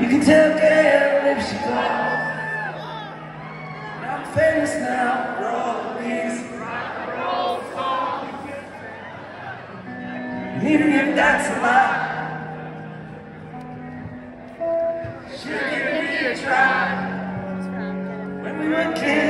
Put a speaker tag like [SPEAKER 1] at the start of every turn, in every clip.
[SPEAKER 1] You can tell Gail if she calls. I'm famous now for all the reasons. And even if that's a lie, she'll give me a try. When we were kids.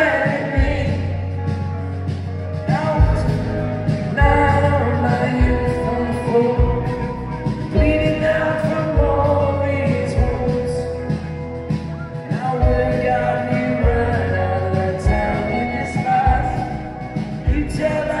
[SPEAKER 1] Jedi.